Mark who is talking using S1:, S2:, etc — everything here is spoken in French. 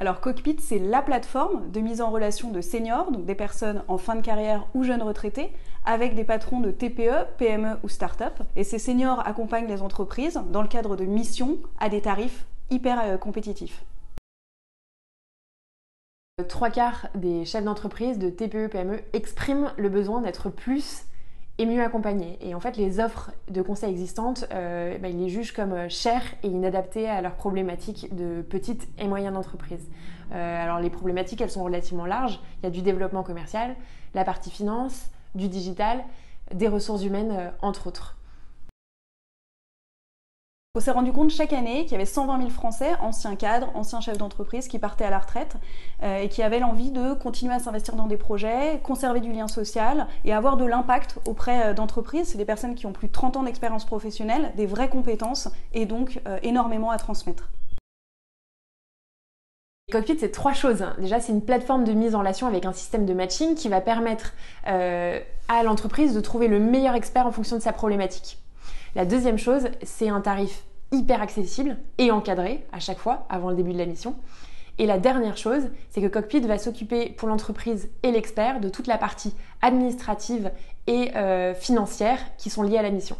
S1: Alors Cockpit, c'est la plateforme de mise en relation de seniors, donc des personnes en fin de carrière ou jeunes retraités, avec des patrons de TPE, PME ou start-up. Et ces seniors accompagnent les entreprises dans le cadre de missions à des tarifs hyper euh, compétitifs.
S2: Trois quarts des chefs d'entreprise de TPE, PME expriment le besoin d'être plus et mieux accompagnés. Et en fait, les offres de conseils existantes, euh, bah, ils les jugent comme euh, chères et inadaptées à leurs problématiques de petites et moyennes entreprises. Euh, alors les problématiques, elles sont relativement larges. Il y a du développement commercial, la partie finance, du digital, des ressources humaines, entre autres.
S1: On s'est rendu compte chaque année qu'il y avait 120 000 Français, anciens cadres, anciens chefs d'entreprise, qui partaient à la retraite euh, et qui avaient l'envie de continuer à s'investir dans des projets, conserver du lien social et avoir de l'impact auprès euh, d'entreprises. C'est des personnes qui ont plus de 30 ans d'expérience professionnelle, des vraies compétences et donc euh, énormément à transmettre.
S2: Cockpit, c'est trois choses. Déjà, c'est une plateforme de mise en relation avec un système de matching qui va permettre à l'entreprise de trouver le meilleur expert en fonction de sa problématique. La deuxième chose, c'est un tarif hyper accessible et encadré à chaque fois avant le début de la mission. Et la dernière chose, c'est que Cockpit va s'occuper pour l'entreprise et l'expert de toute la partie administrative et euh, financière qui sont liées à la mission.